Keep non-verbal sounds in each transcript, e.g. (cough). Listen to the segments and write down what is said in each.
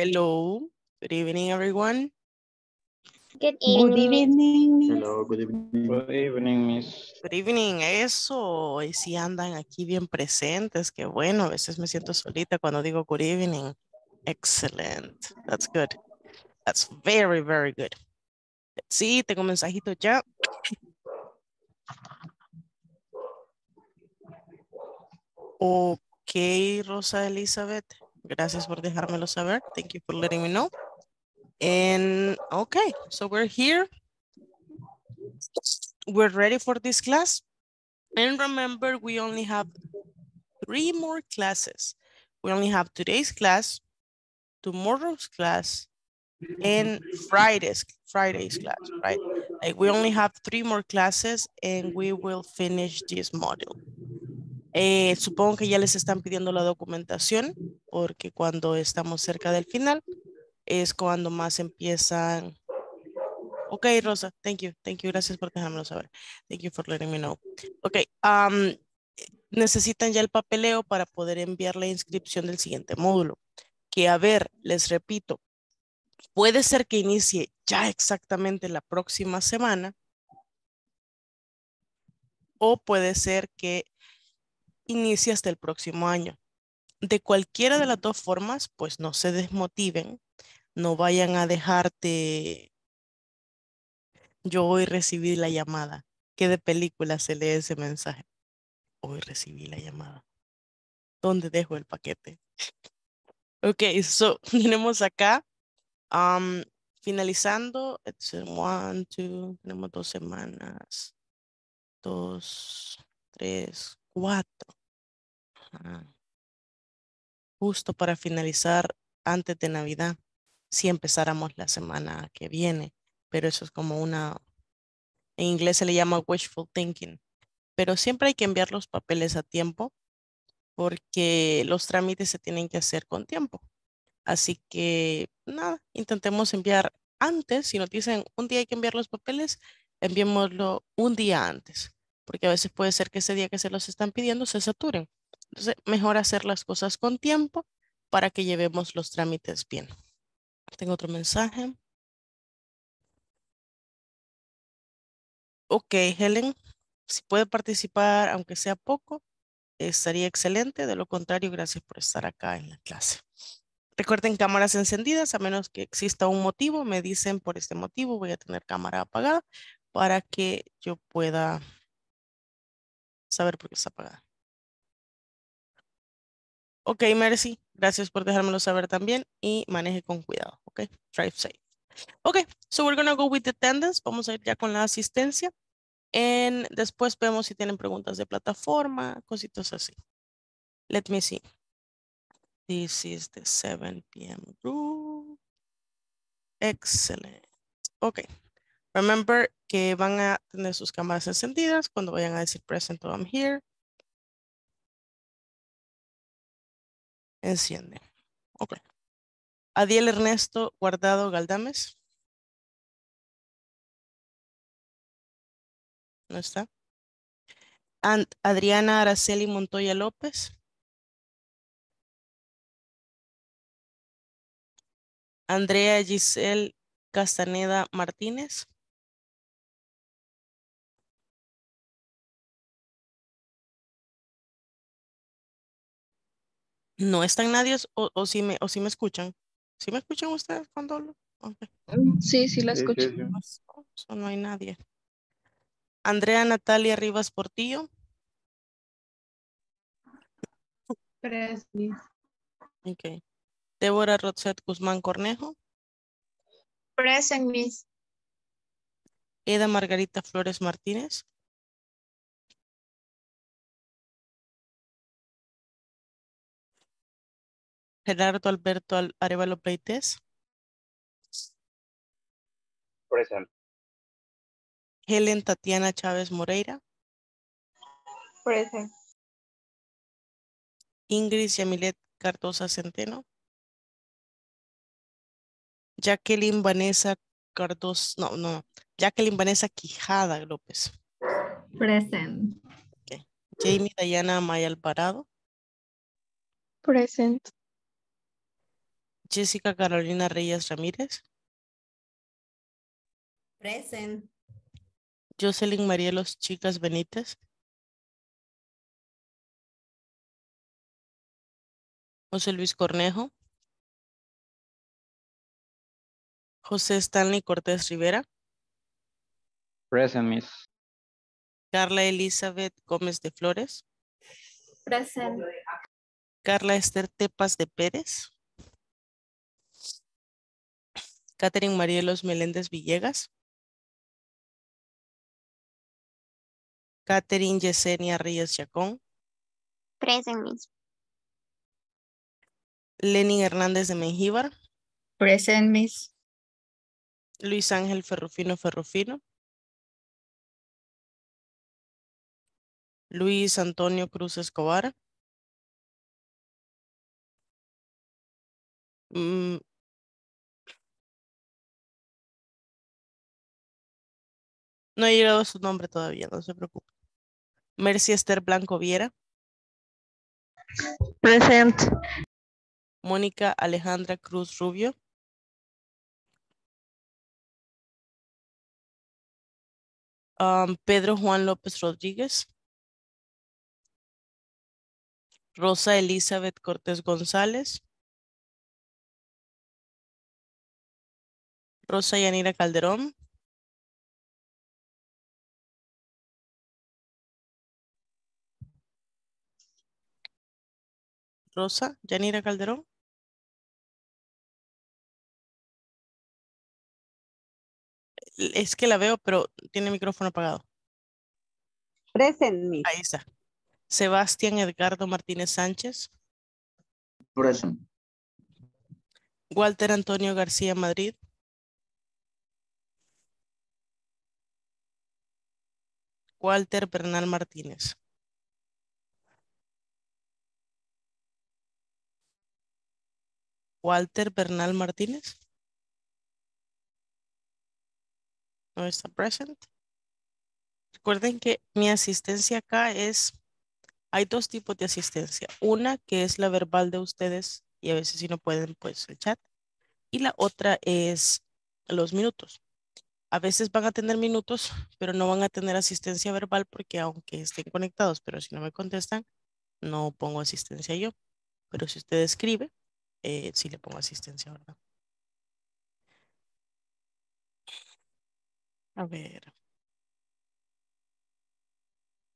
Hello. Good evening, everyone. Good Good evening. evening. Miss. Hello, good evening. Good evening, Miss. Good evening. Eso. Y si andan aquí bien presentes, qué bueno. A veces me siento solita cuando digo good evening. Excellent. That's good. That's very, very good. Sí, tengo un mensajito ya. Ok, Rosa Elizabeth. Gracias por dejármelo saber. Thank you for letting me know. And okay, so we're here. We're ready for this class. And remember, we only have three more classes. We only have today's class, tomorrow's class, and Friday's Friday's class, right? Like we only have three more classes and we will finish this module. Eh, supongo que ya les están pidiendo la documentación porque cuando estamos cerca del final es cuando más empiezan. Ok, Rosa, thank you, thank you, gracias por dejármelo saber. Thank you for letting me know. Ok, um, necesitan ya el papeleo para poder enviar la inscripción del siguiente módulo. Que a ver, les repito, puede ser que inicie ya exactamente la próxima semana o puede ser que inicie hasta el próximo año. De cualquiera de las dos formas, pues no se desmotiven, no vayan a dejarte. Yo hoy recibí la llamada. ¿Qué de película se lee ese mensaje? Hoy recibí la llamada. ¿Dónde dejo el paquete? Ok, so (laughs) tenemos acá, um, finalizando, it's one, two, tenemos dos semanas, dos, tres, cuatro. Justo para finalizar antes de Navidad, si empezáramos la semana que viene, pero eso es como una, en inglés se le llama wishful thinking, pero siempre hay que enviar los papeles a tiempo porque los trámites se tienen que hacer con tiempo. Así que nada, intentemos enviar antes, si nos dicen un día hay que enviar los papeles, enviémoslo un día antes, porque a veces puede ser que ese día que se los están pidiendo se saturen. Mejor hacer las cosas con tiempo para que llevemos los trámites bien. Tengo otro mensaje. Ok, Helen, si puede participar, aunque sea poco, estaría excelente. De lo contrario, gracias por estar acá en la clase. Recuerden cámaras encendidas, a menos que exista un motivo, me dicen por este motivo voy a tener cámara apagada para que yo pueda saber por qué está apagada. Ok, Mercy, gracias por dejármelo saber también y maneje con cuidado, ok? Drive safe. Ok, so we're gonna go with the attendance. Vamos a ir ya con la asistencia. And después vemos si tienen preguntas de plataforma, cositas así. Let me see. This is the 7 p.m. group. Excellent. Ok. Remember que van a tener sus cámaras encendidas cuando vayan a decir present o I'm here. Enciende. Ok. Adiel Ernesto Guardado Galdames. ¿No está? And Adriana Araceli Montoya López. Andrea Giselle Castaneda Martínez. No están nadie o, o si me o si me escuchan. ¿Sí me escuchan ustedes cuando hablo? Ok. Sí, sí la escucho. sí, sí. So no hay nadie. Andrea Natalia Rivas Portillo. Present. Ok. Débora Roset Guzmán Cornejo. Present, Miss. Eda Margarita Flores Martínez. Gerardo Alberto Al- Arevalo Pleites. Present. Helen Tatiana Chávez Moreira. Present. Ingrid Yamilet Cardosa Centeno. Jacqueline Vanessa Cardoso, no, no, Jacqueline Vanessa Quijada López. Present. Jamie Dayana Maya Alvarado. Present. Jessica Carolina Reyes Ramírez. Present. Jocelyn Marielos Chicas Benítez. José Luis Cornejo. José Stanley Cortés Rivera. Present, Miss. Carla Elizabeth Gómez de Flores. Present. Carla Esther Tepas de Pérez. Catherine Marielos Meléndez Villegas. Catherine Yesenia Reyes Chacón. Present, Miss. Lenin Hernández de Mengíbar. Present, Miss. Luis Ángel Ferrufino Ferrufino. Luis Antonio Cruz Escobar. No he llegado a su nombre todavía, no se preocupe. Mercy Esther Blanco Viera. Present. Mónica Alejandra Cruz Rubio. Um, Pedro Juan López Rodríguez. Rosa Elizabeth Cortés González. Rosa Yanira Calderón. Rosa Yanira Calderón. Es que la veo, pero tiene micrófono apagado. Present. Ahí está. Sebastián Edgardo Martínez Sánchez. Present. Walter Antonio García Madrid. Walter Bernal Martínez. Walter Bernal Martínez. No está present. Recuerden que mi asistencia acá es, hay dos tipos de asistencia. Una que es la verbal de ustedes y a veces si no pueden, pues el chat. Y la otra es los minutos. A veces van a tener minutos, pero no van a tener asistencia verbal porque aunque estén conectados, pero si no me contestan, no pongo asistencia yo. Pero si usted escribe, eh, sí le pongo asistencia, ¿verdad? A ver.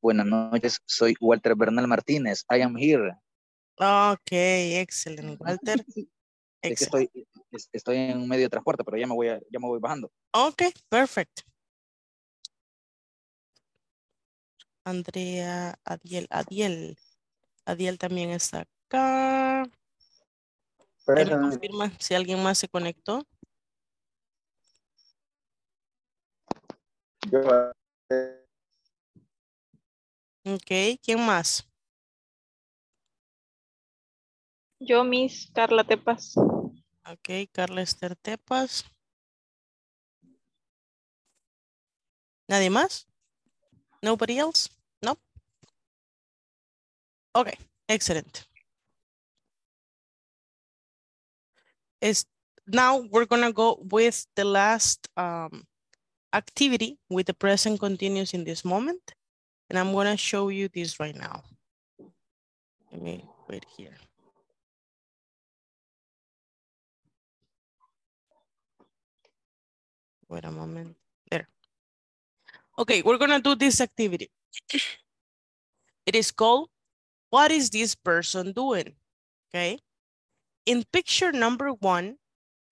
Buenas noches, soy Walter Bernal Martínez. I am here. Ok, excelente, Walter. (laughs) Es que estoy, es- estoy en un medio de transporte, pero ya me voy, a- ya me voy bajando. Ok, perfect. Andrea, Adiel, Adiel. Adiel también está acá. Me confirma si alguien más se conectó. Yo, Ok, ¿quién más? Yo, Miss Carla Tepas. Ok, Carla Esther Tepas. ¿Nadie más? Nobody else? No. Ok, excelente. Is now we're gonna go with the last um, activity with the present continuous in this moment. And I'm gonna show you this right now. Let me wait here. Wait a moment. There. Okay, we're gonna do this activity. It is called, what is this person doing? Okay. In picture number one,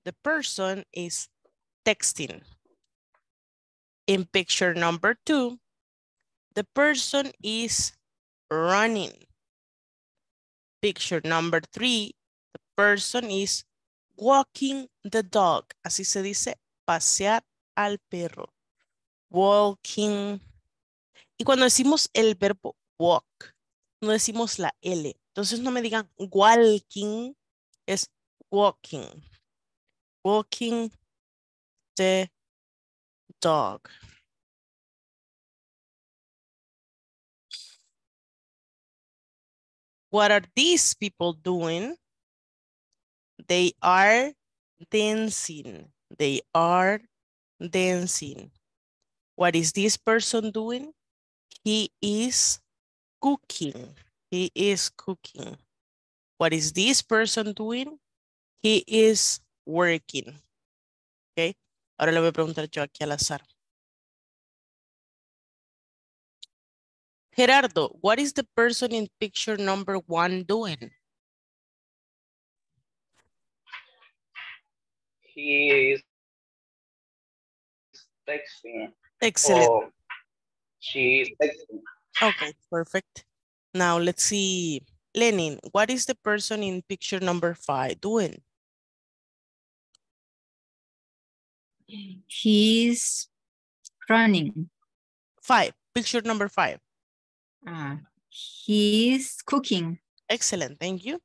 the person is texting. In picture number two, the person is running. Picture number three, the person is walking the dog. Así se dice pasear al perro. Walking. Y cuando decimos el verbo walk, no decimos la L. Entonces no me digan walking, es walking. Walking the dog. What are these people doing? They are dancing. They are dancing. What is this person doing? He is cooking. He is cooking. What is this person doing? He is working. Okay. Ahora le voy a preguntar yo aquí al azar. Gerardo, what is the person in picture number one doing? He is texting. Excellent. Or she is texting. Okay, perfect. Now let's see. Lenin, what is the person in picture number five doing? He's running. Five, picture number five. Uh, he's cooking. Excellent, thank you.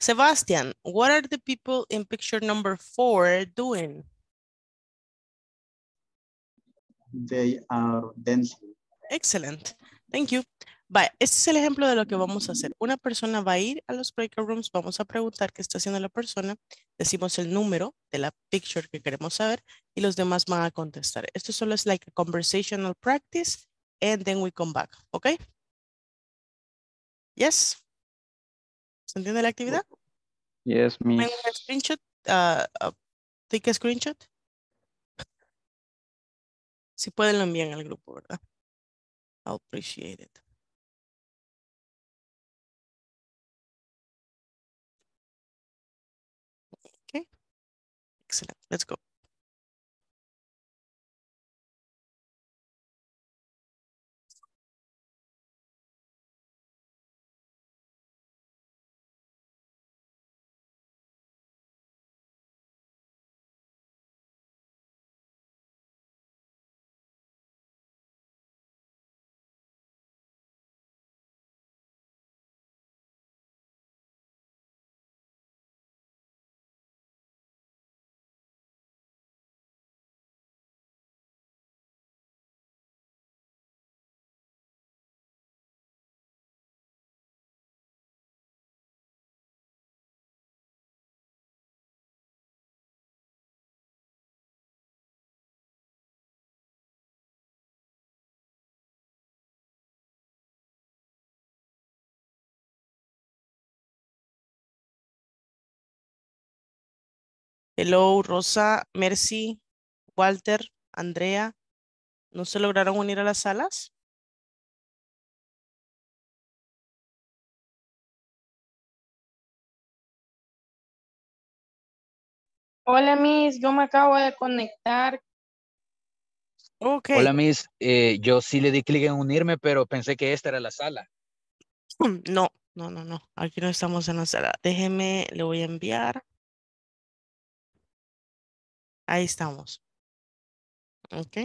Sebastian, what are the people in picture number four doing? They are dancing. Excellent, thank you. Vaya, este es el ejemplo de lo que vamos a hacer. Una persona va a ir a los breakout rooms, vamos a preguntar qué está haciendo la persona, decimos el número de la picture que queremos saber y los demás van a contestar. Esto solo es like a conversational practice and then we come back, ¿ok? Yes? ¿Se entiende la actividad? Yes, ¿Ven Miss. un screenshot? Uh, uh, take a screenshot. Si pueden lo envían al grupo, ¿verdad? I'll appreciate it. Excellent. Let's go. Hello, Rosa, Mercy, Walter, Andrea. ¿No se lograron unir a las salas? Hola, Miss, yo me acabo de conectar. Ok. Hola, Miss. Eh, yo sí le di clic en unirme, pero pensé que esta era la sala. (clears throat) No, no, no, no. Aquí no estamos en la sala. Déjeme, le voy a enviar. Ahí estamos. Ok.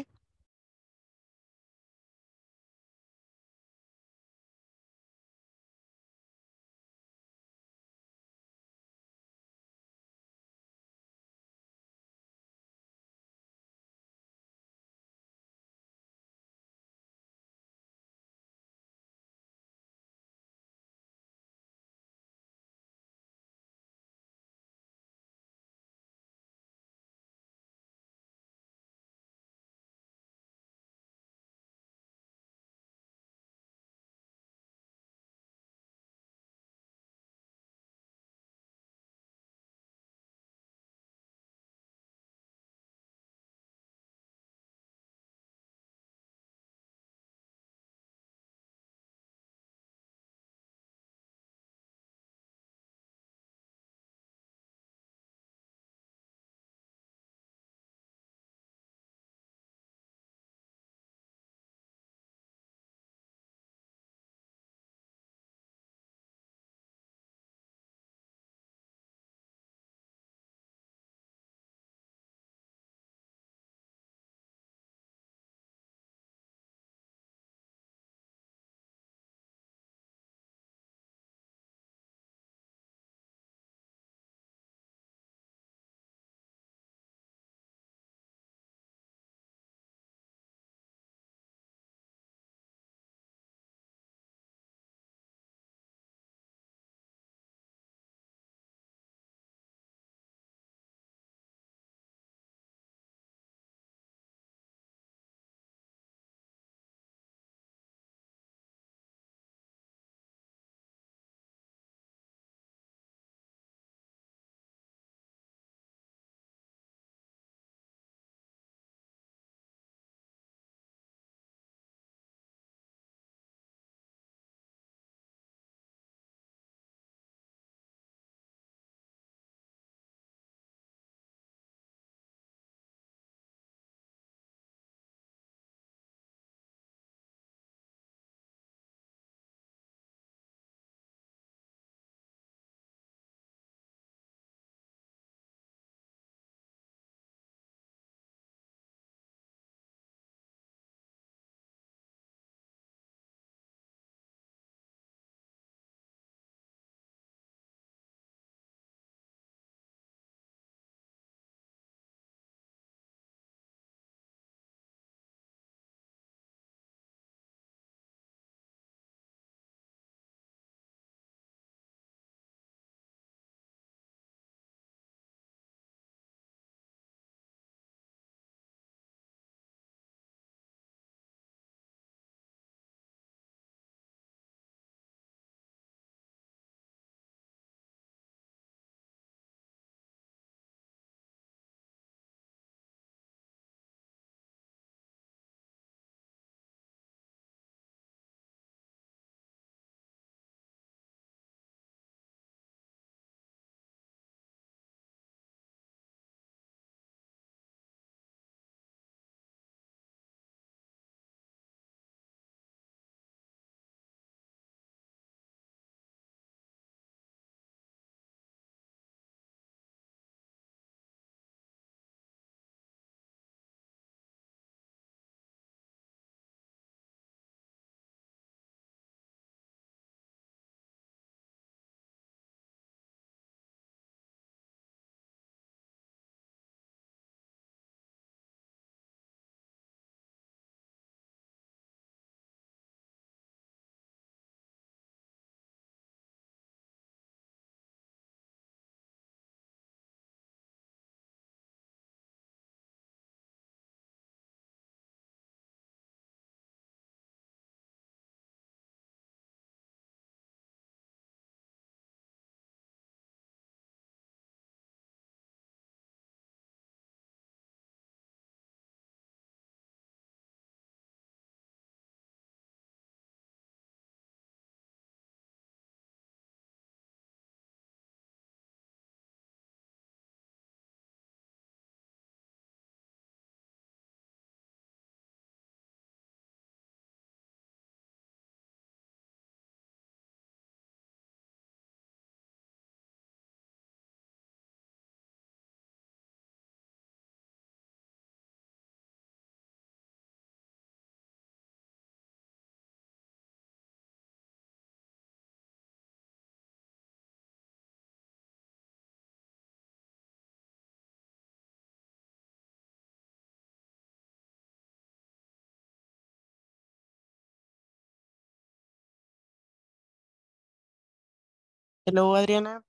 Hello, Adriana.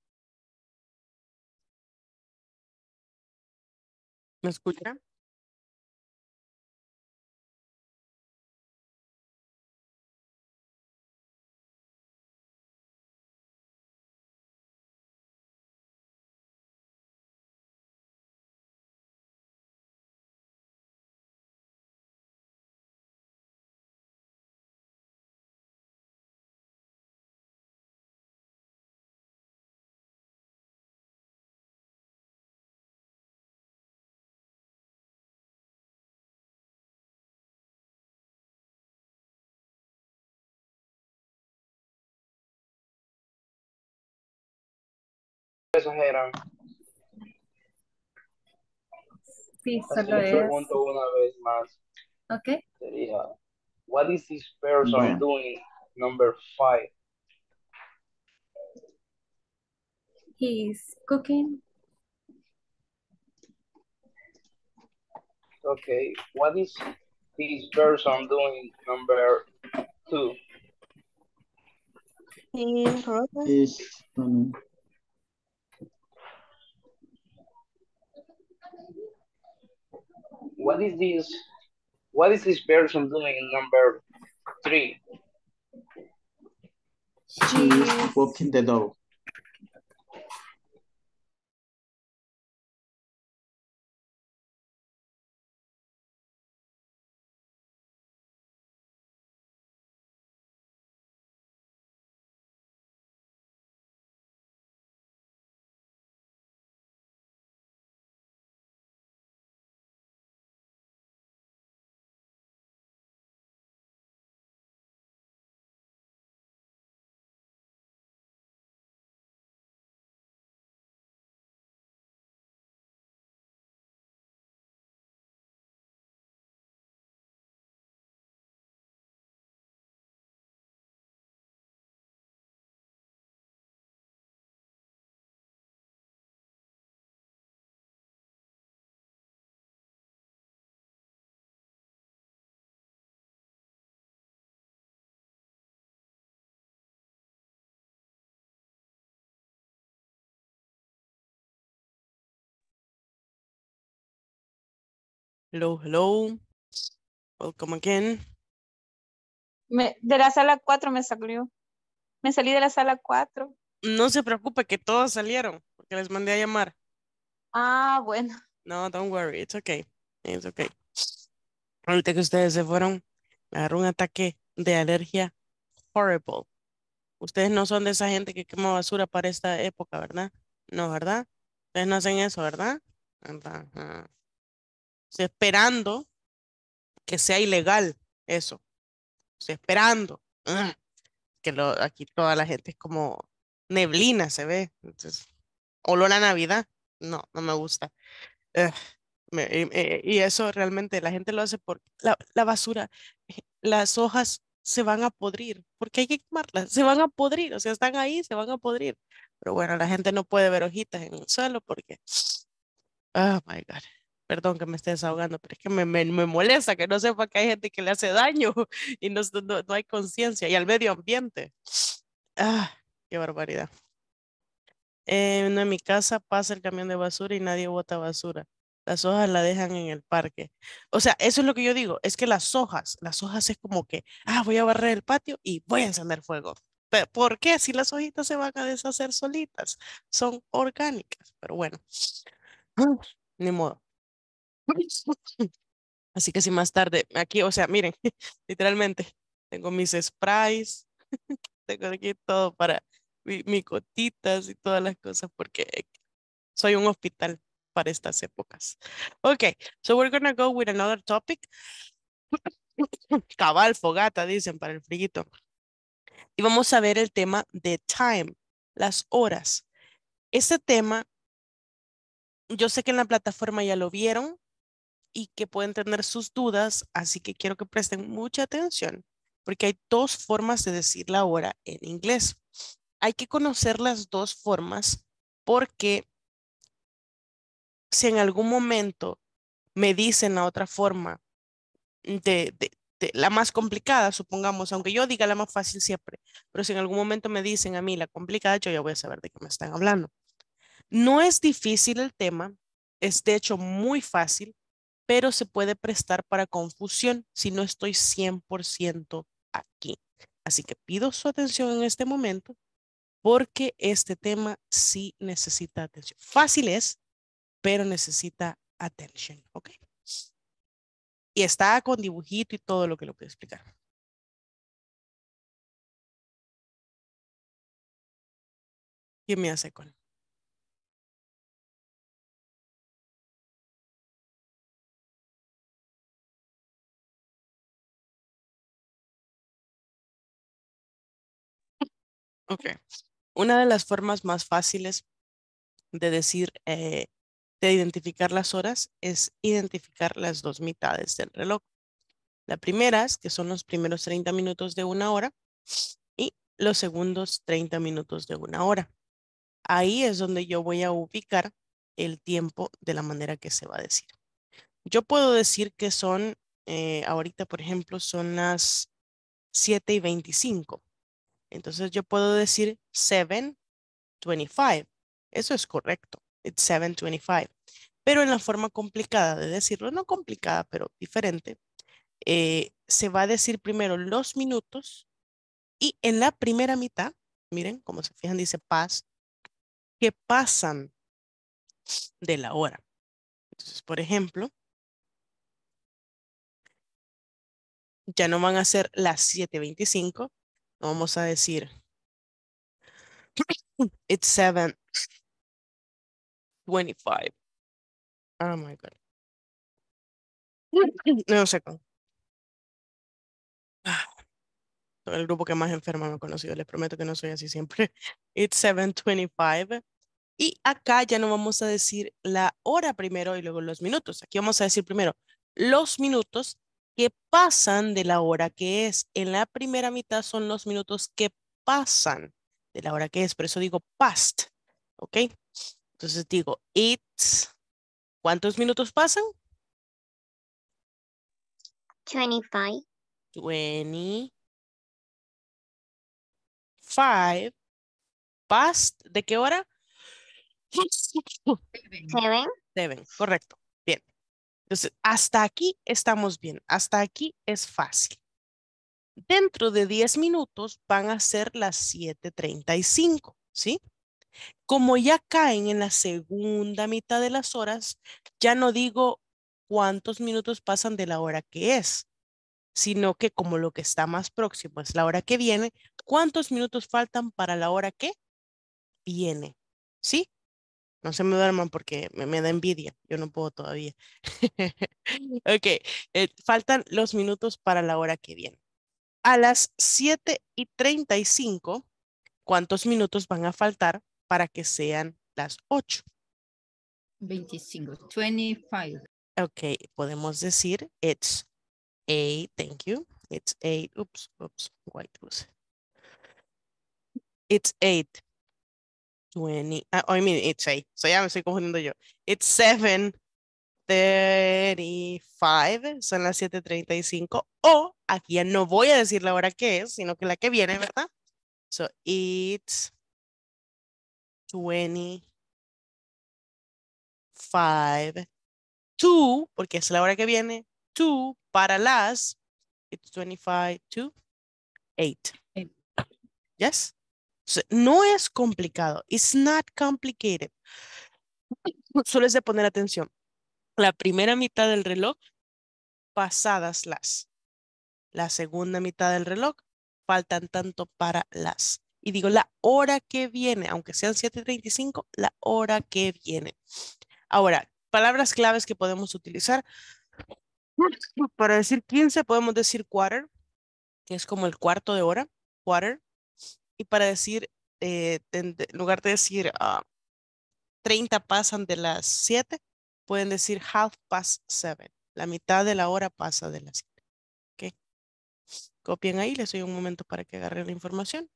¿Me escucha? Exageran. Sí, solo que es. pregunto una vez más. Ok. Sería, what is this person Bueno. doing? Number five. He's cooking. Okay, what is this person doing? Number two. Is running. What is this? What is this person doing? In number three. She is walking the dog. Hello, hello. Welcome again. Me- de la sala 4 me salió. Me salí de la sala 4. No se preocupe que todos salieron, porque les mandé a llamar. Ah, bueno. No, don't worry, it's okay. It's okay. Ahorita que ustedes se fueron, me agarró un ataque de alergia horrible. Ustedes no son de esa gente que quema basura para esta época, ¿verdad? No, ¿verdad? Ustedes no hacen eso, ¿verdad? Esperando que sea ilegal eso. Estoy esperando. Que lo, aquí toda la gente es como neblina, se ve. Entonces, olor a Navidad. No, no me gusta. Eh, y eso realmente la gente lo hace por la, la basura, eh, las hojas se van a podrir, porque hay que quemarlas, se van a podrir, o sea, están ahí, se van a podrir. Pero bueno, la gente no puede ver hojitas en el suelo porque, oh my God, perdón que me esté desahogando, pero es que me, me, me molesta que no sepa que hay gente que le hace daño (laughs) y no, no, no hay conciencia y al medio ambiente. Ah, qué barbaridad. Eh, en mi casa pasa el camión de basura y nadie bota basura. Las hojas la dejan en el parque. O sea, eso es lo que yo digo, es que las hojas, las hojas es como que, ah, voy a barrer el patio y voy a encender fuego. ¿Por qué? Si las hojitas se van a deshacer solitas, son orgánicas, pero bueno, ni modo. Así que si más tarde, aquí, o sea, miren, (laughs) literalmente, tengo mis sprays, (laughs) tengo aquí todo para mi, mis gotitas y todas las cosas, porque soy un hospital para estas épocas. Okay, so we're gonna go with another topic. Cabal, fogata, dicen para el friguito. Y vamos a ver el tema de time, las horas. Este tema, yo sé que en la plataforma ya lo vieron y que pueden tener sus dudas, así que quiero que presten mucha atención, porque hay dos formas de decir la hora en inglés. Hay que conocer las dos formas porque si en algún momento me dicen la otra forma la más complicada, supongamos, aunque yo diga la más fácil siempre, pero si en algún momento me dicen a mí la complicada, yo ya voy a saber de qué me están hablando. No es difícil el tema, es de hecho muy fácil, pero se puede prestar para confusión si no estoy 100% aquí. Así que pido su atención en este momento porque este tema sí necesita atención. Fácil es, pero necesita atención, ¿ok? Y está con dibujito y todo lo que lo puedo explicar. ¿Quién me hace con? Ok. Una de las formas más fáciles de decir, eh, de identificar las horas es identificar las dos mitades del reloj. La primera que son los primeros 30 minutos de una hora y los segundos 30 minutos de una hora. Ahí es donde yo voy a ubicar el tiempo de la manera que se va a decir. Yo puedo decir que son, eh, ahorita por ejemplo, son las 7 y 25. Entonces yo puedo decir 7.25. Eso es correcto. It's 7.25. Pero en la forma complicada de decirlo, no complicada, pero diferente, eh, se va a decir primero los minutos y en la primera mitad, miren, como se fijan, dice past, que pasan de la hora. Entonces, por ejemplo, ya no van a ser las 7.25, no vamos a decir it's 7.25. Oh my God. No sé cómo. (sighs) El grupo que más enferma me ha conocido. Les prometo que no soy así siempre. (laughs) It's 7.25. Y acá ya no vamos a decir la hora primero y luego los minutos. Aquí vamos a decir primero los minutos que pasan de la hora que es. En la primera mitad son los minutos que pasan de la hora que es. Por eso digo past. ¿Ok? Entonces digo it's. ¿Cuántos minutos pasan? 25, 25 past. ¿De qué hora? 7, Deben, correcto. Entonces, hasta aquí estamos bien. Hasta aquí es fácil. Dentro de 10 minutos van a ser las 7.35, ¿sí? Como ya caen en la segunda mitad de las horas, ya no digo cuántos minutos pasan de la hora que es, sino que como lo que está más próximo es la hora que viene, ¿cuántos minutos faltan para la hora que viene? ¿Sí? No se me duerman porque me, me da envidia. Yo no puedo todavía. (laughs) ok, eh, faltan los minutos para la hora que viene. A las 7 y 35, ¿cuántos minutos van a faltar para que sean las 8? 25, 25. Ok, podemos decir it's 8, thank you. It's 8, oops, oops, white goose. It's 8. 20, ah, I mean, it's 8. So ya me estoy confundiendo yo. It's 7, 35, son las 7.35. O aquí ya no voy a decir la hora que es, sino que la que viene, ¿verdad? So it's 25, 2, porque es la hora que viene, 2 para las, it's 25 to 8. Eight. Yes? No es complicado. It's not complicated. (laughs) Solo de poner atención. La primera mitad del reloj, pasadas las. La segunda mitad del reloj, faltan tanto para las. Y digo, la hora que viene, aunque sean 7.35, la hora que viene. Ahora, palabras claves que podemos utilizar. Para decir 15 podemos decir quarter, que es como el cuarto de hora, quarter. Y para decir, eh, en, lugar de decir ah, 30 pasan de las 7, pueden decir half past 7. La mitad de la hora pasa de las 7. ¿Ok? Copien ahí, les doy un momento para que agarren la información.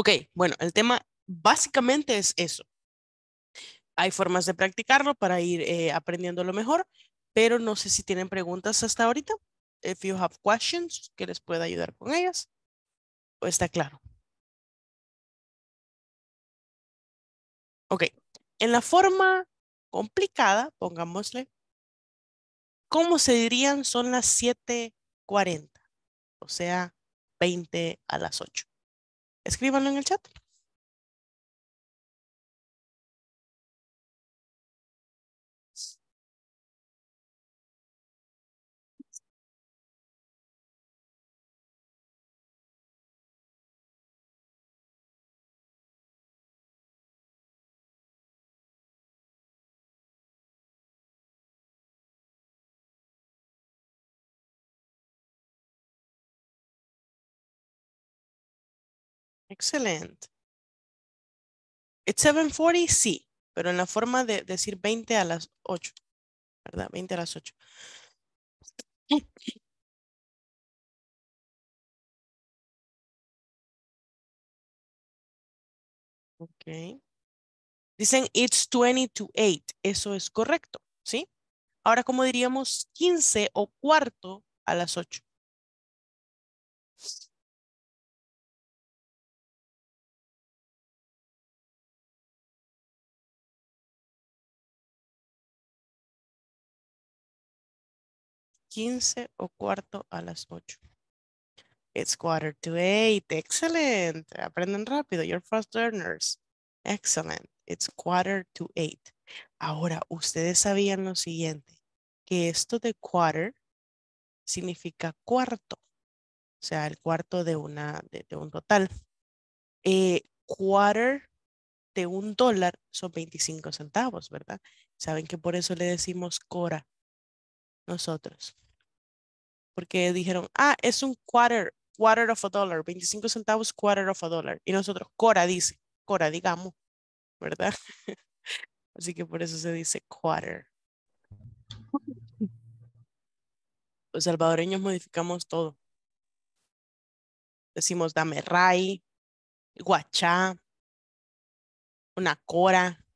Ok, bueno, el tema básicamente es eso. Hay formas de practicarlo para ir eh, aprendiéndolo mejor, pero no sé si tienen preguntas hasta ahorita. If you have questions, que les pueda ayudar con ellas. ¿O está claro? Ok, en la forma complicada, pongámosle, ¿cómo se dirían son las 7.40? O sea, 20 a las 8. Escríbanlo en el chat. Excelente. It's 7.40, sí, pero en la forma de decir 20 a las 8, ¿verdad? 20 a las 8. Ok. Dicen it's 20 to 8. Eso es correcto, ¿sí? Ahora, ¿cómo diríamos 15 o cuarto a las 8? Quince o cuarto a las 8. It's quarter to eight. Excellent. Aprenden rápido. You're fast learners. Excellent. It's quarter to eight. Ahora, ustedes sabían lo siguiente, que esto de quarter significa cuarto. O sea, el cuarto de, una, de un total. Eh, quarter de un dólar son 25 centavos, ¿verdad? Saben que por eso le decimos cora nosotros. Porque dijeron, ah, es un quarter, quarter of a dollar, 25 centavos, quarter of a dollar. Y nosotros, cora dice, cora, digamos, ¿verdad? (laughs) Así que por eso se dice quarter. Los salvadoreños modificamos todo. Decimos dame ray, guachá, una cora.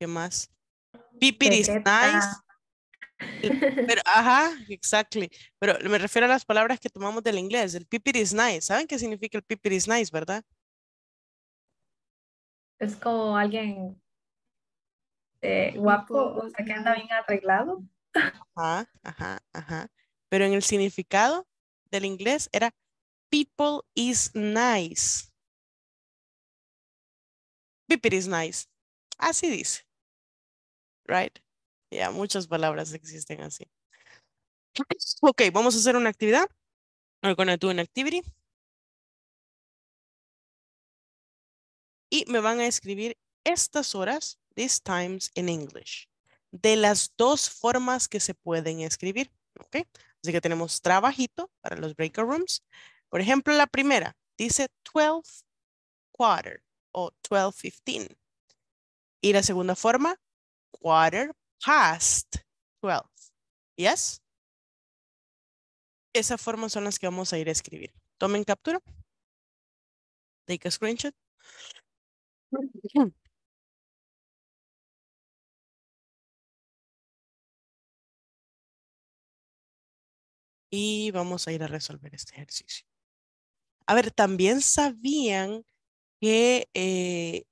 ¿Qué más? Pipiris nice. Pero, ajá, exactly. Pero me refiero a las palabras que tomamos del inglés. El pipir is nice. ¿Saben qué significa el pipir is nice, verdad? Es como alguien eh, guapo, o sea, que anda bien arreglado. Ajá, ajá, ajá. Pero en el significado del inglés era people is nice. Pipir is nice. Así dice. Right? Ya, muchas palabras existen así. (clears throat) Ok, vamos a hacer una actividad. We're gonna do an activity. Y me van a escribir estas horas, these times in English, de las dos formas que se pueden escribir. Ok, así que tenemos trabajito para los breaker rooms. Por ejemplo, la primera dice 12 quarter o 12.15. Y la segunda forma, quarter past 12. Yes? Esas formas son las que vamos a ir a escribir. Tomen captura. Take a screenshot. (clears throat) Y vamos a ir a resolver este ejercicio. A ver, también sabían que eh,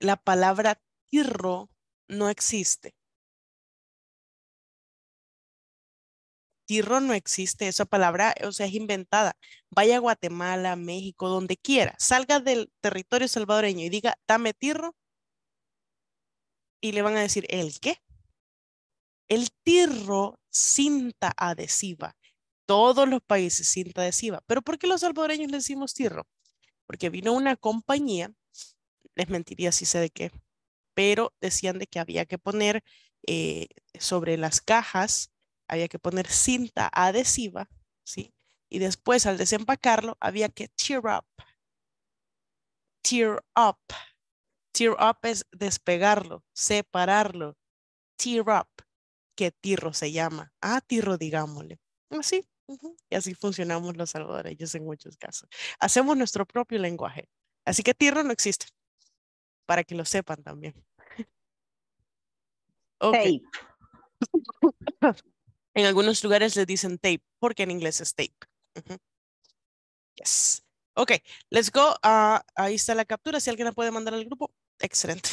la palabra tirro no existe. Tirro no existe, esa palabra, o sea, es inventada. Vaya a Guatemala, México, donde quiera, salga del territorio salvadoreño y diga, dame tirro. Y le van a decir, ¿el qué? El tirro, cinta adhesiva. Todos los países cinta adhesiva. ¿Pero por qué los salvadoreños le decimos tirro? Porque vino una compañía, les mentiría si sé de qué, pero decían de que había que poner eh, sobre las cajas había que poner cinta adhesiva, ¿sí? Y después al desempacarlo había que tear up. Tear up. Tear up es despegarlo, separarlo. Tear up, que tirro se llama. Ah, tirro, digámosle. Así, Y así funcionamos los salvadoreños en muchos casos. Hacemos nuestro propio lenguaje. Así que tierra no existe. Para que lo sepan también. (laughs) Ok. Tape. (laughs) En algunos lugares le dicen tape, porque en inglés es tape. Yes. Ok, let's go. Ah, ahí está la captura. Si alguien la puede mandar al grupo, excelente.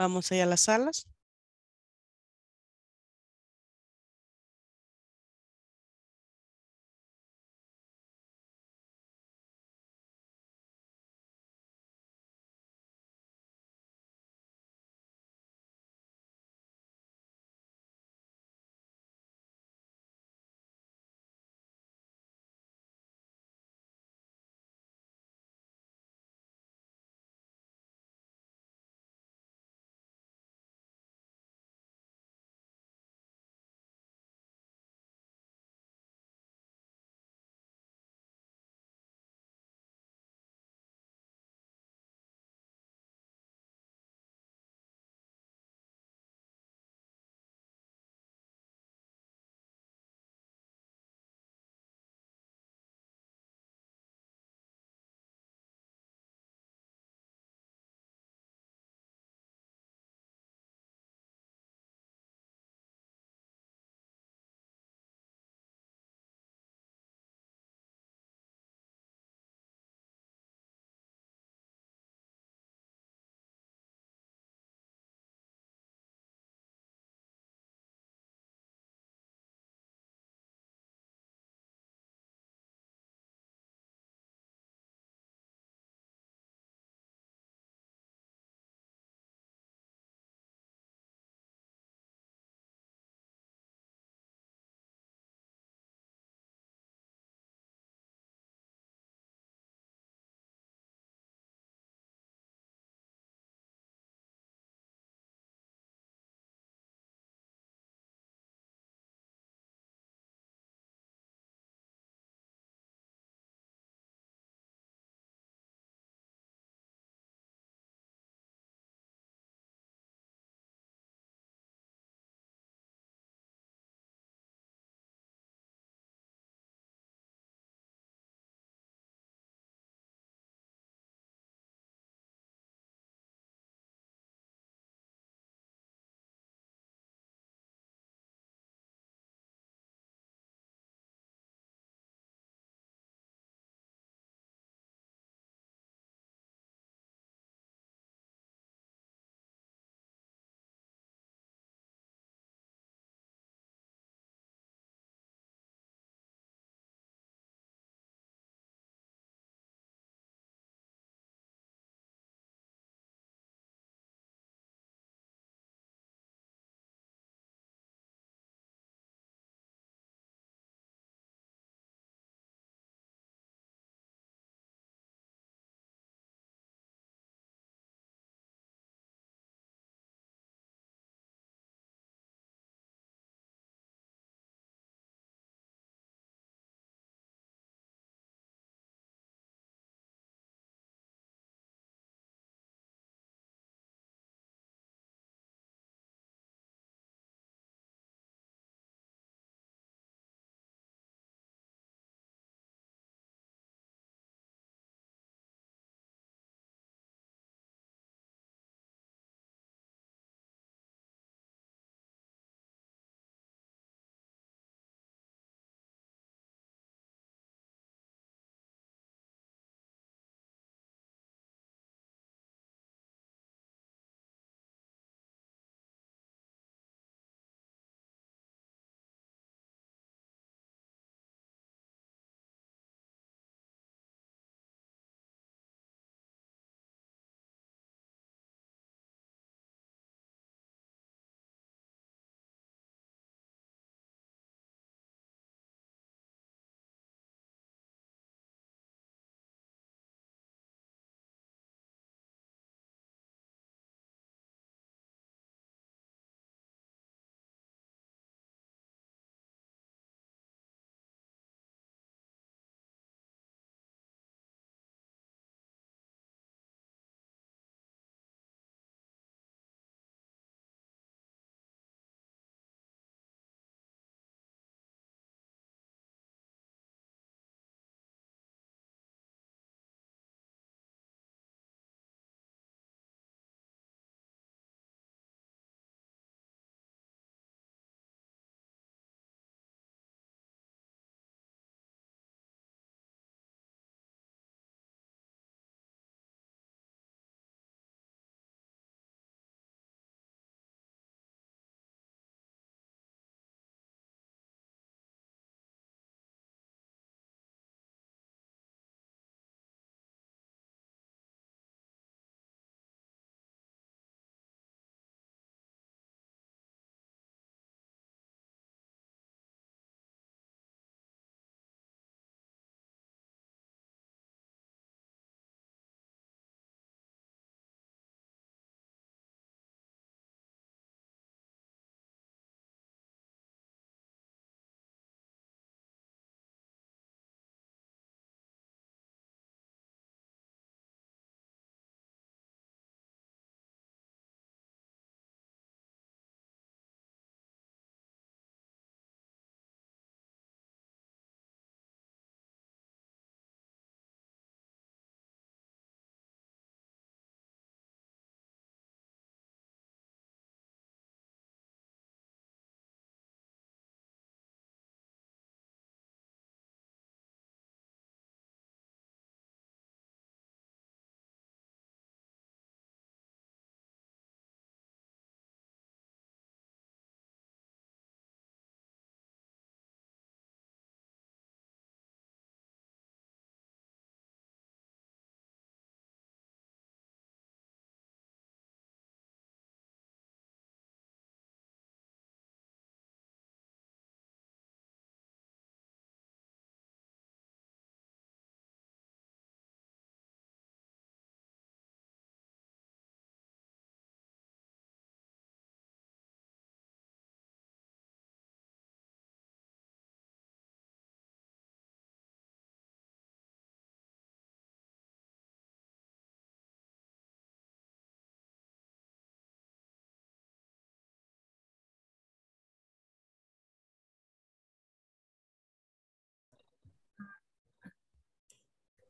Vamos allá a las salas.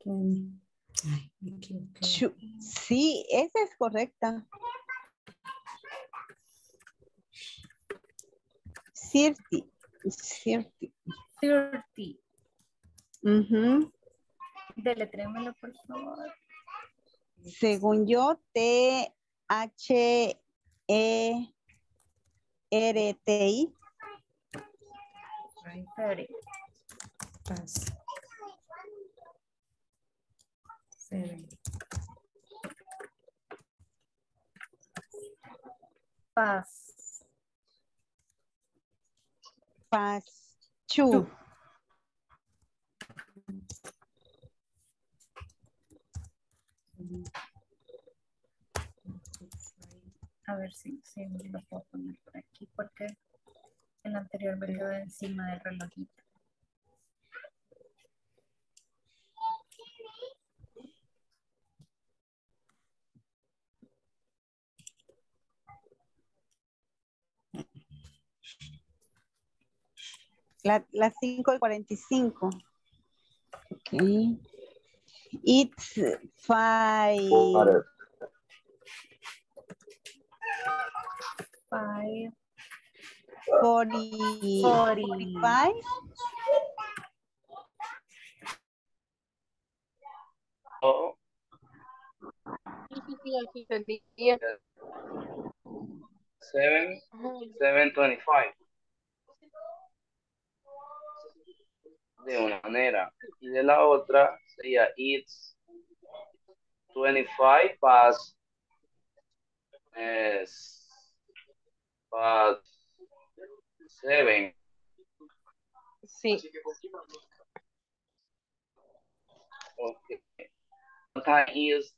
Twenty. Ay, me equivoqué. Chu- Sí, esa es correcta. Thirty. Thirty. Thirty. Ujú. Deletrémelo, por favor. Según yo, T H E R T I. Right. Pass. Seven. Pass. Pass. Two. A ver si, si me lo puedo poner por aquí porque el anterior me quedó encima del relojito. La, las 5 y 45. Ok. It's five. Water. Five, Forty. forty. Forty-five. Oh, seven, seven twenty-five. De una manera. Y de la otra sería it's 25 past es past seven. Sí. Okay. Time is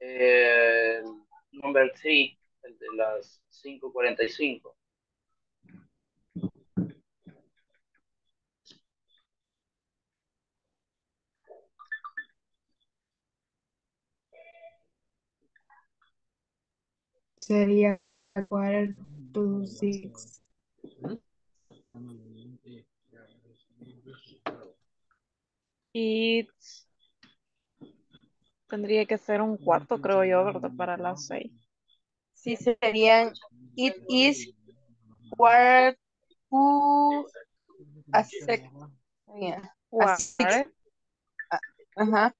el number three, el de las 5:45. Sería quarter to six. Y tendría que ser un cuarto, creo yo, ¿verdad? Para las seis. Sí, serían it is quarter to a sec. yeah, a six. Ajá.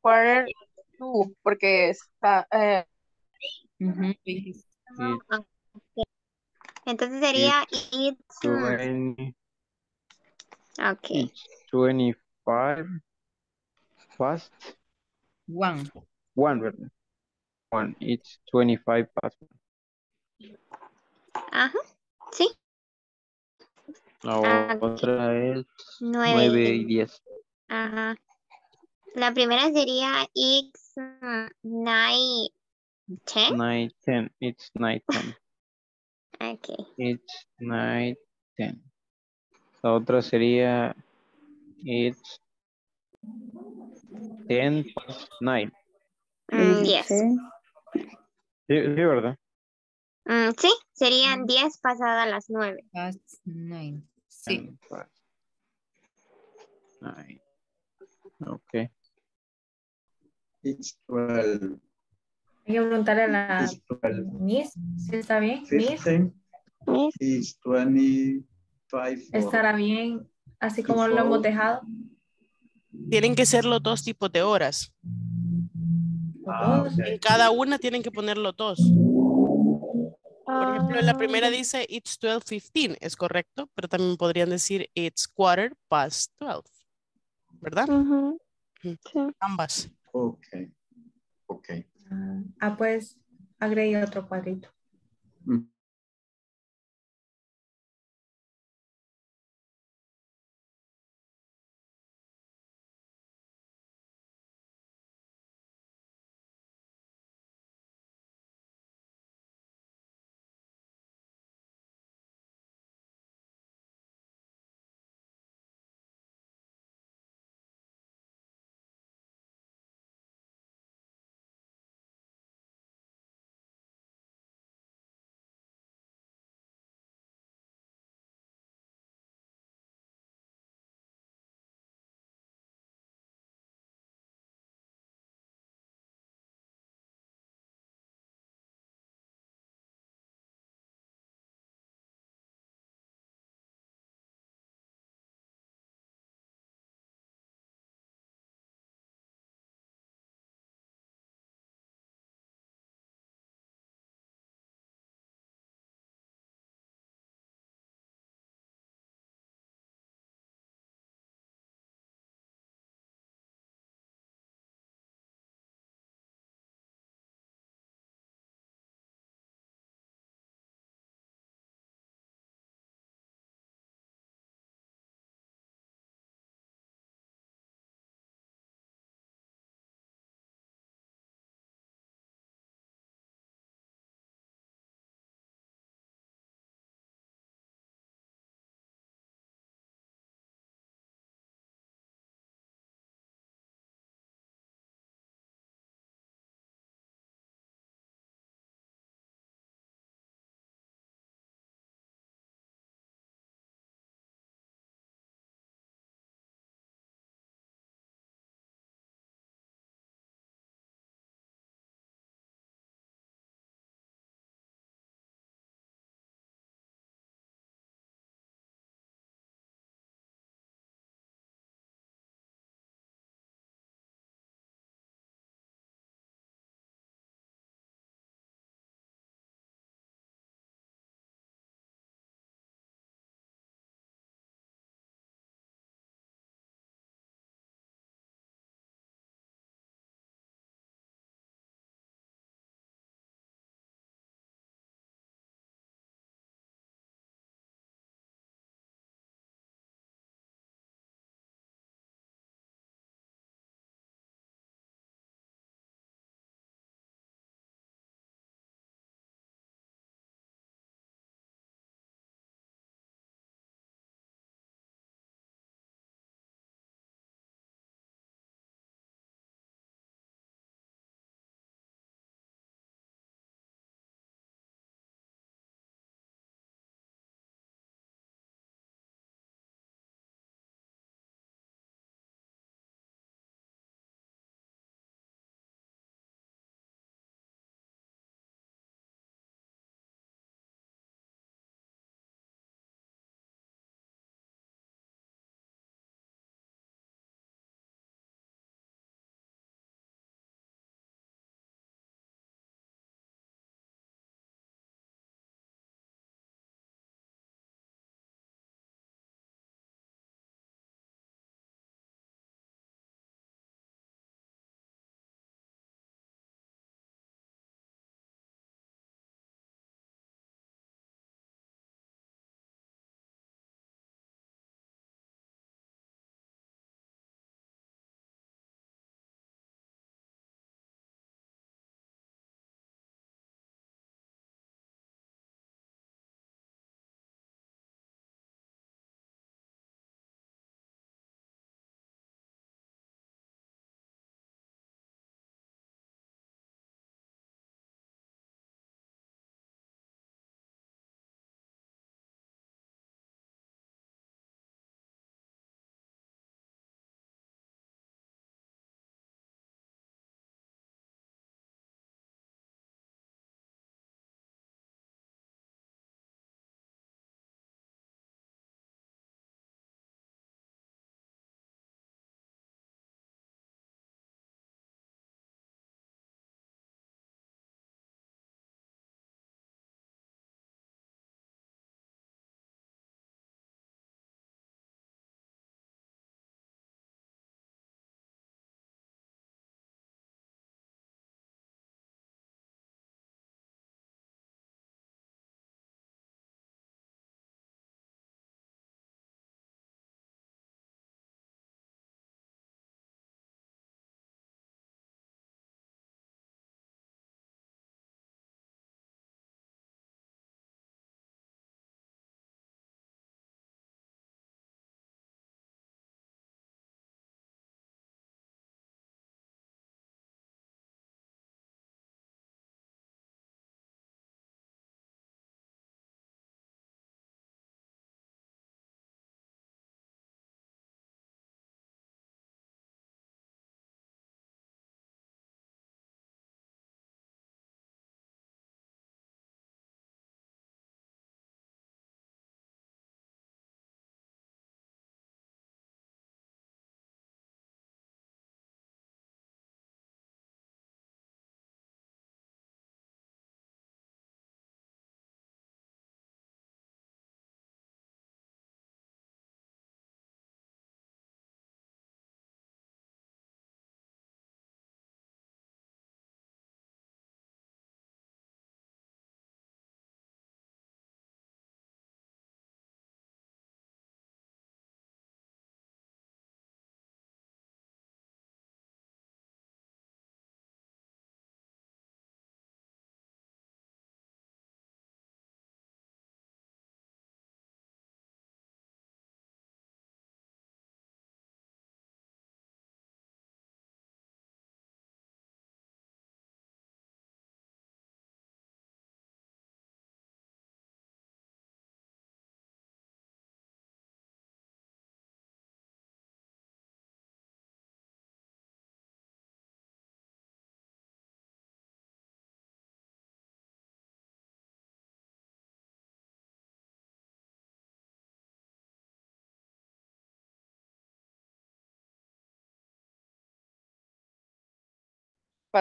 Quarter to, porque está eh, ujú. Entonces sería it's. mm, 20, Ok. it's 25 past one. one, ¿verdad? One, it's 25 past one. Ajá. Sí. La Ah, otra es Nueve. 9 y 10. Ajá. La primera sería it's mm, nine ten. 9, 10, it's 9, 10. Ok. It's 9, 10. La otra sería it's 10 past 9. Mm, yes. Sí, sí, ¿verdad? Mm, sí, serían diez pasadas las nueve. Past nine. Sí. 10 past 9. Ok. It's 12. Hay que preguntarle a la 12. Miss si está bien. Miss, 15 Miss. is 25. for- estará bien así como lo hemos dejado. Tienen que ser los dos tipos de horas. Ah. En cada una tienen que poner los dos. Por ejemplo, en la primera dice it's 12.15, es correcto, pero también podrían decir it's quarter past 12, ¿verdad? Ujú. Ambas. Ok. Ok. Ah, Ah, pues agregué otro cuadrito. Mm.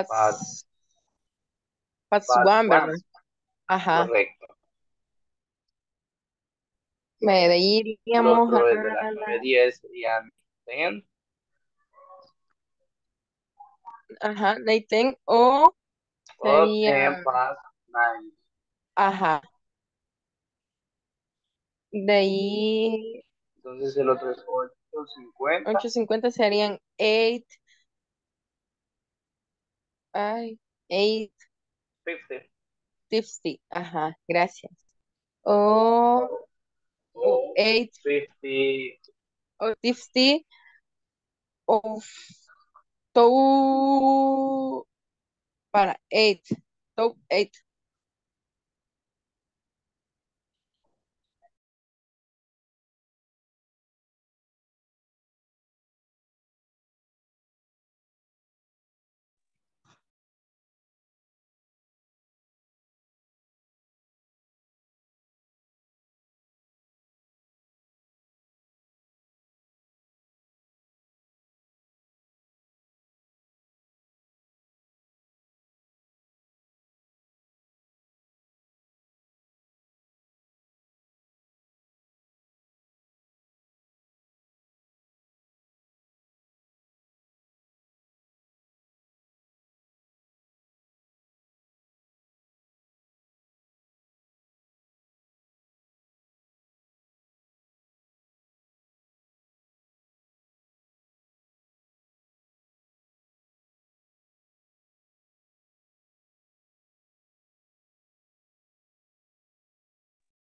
Pats Pats one, one. ¿verdad? Ajá. Correcto. Me de ahí El iríamos otro es de las la- 9.10 sería ten. Ajá, ten o sería, past nine. ajá. De ahí Entonces el otro es 8.50. 8.50 serían 8. Ay, 8. 50. 50. Ajá, gracias. O O 8 50. o 50 o two para 8. Top 8.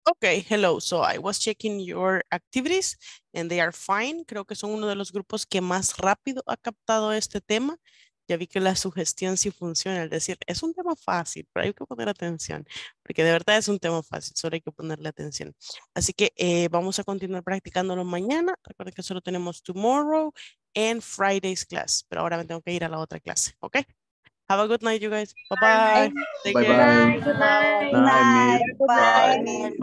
Okay, hello. So I was checking your activities and they are fine. Creo que son uno de los grupos que más rápido ha captado este tema. Ya vi que la sugestión sí funciona, es decir, es un tema fácil, pero hay que poner atención, porque de verdad es un tema fácil, solo hay que ponerle atención. Así que eh, vamos a continuar practicándolo mañana. Recuerden que solo tenemos tomorrow and Friday's class, pero ahora me tengo que ir a la otra clase, ¿ok? Have a good night, you guys. Bye bye. Take Bye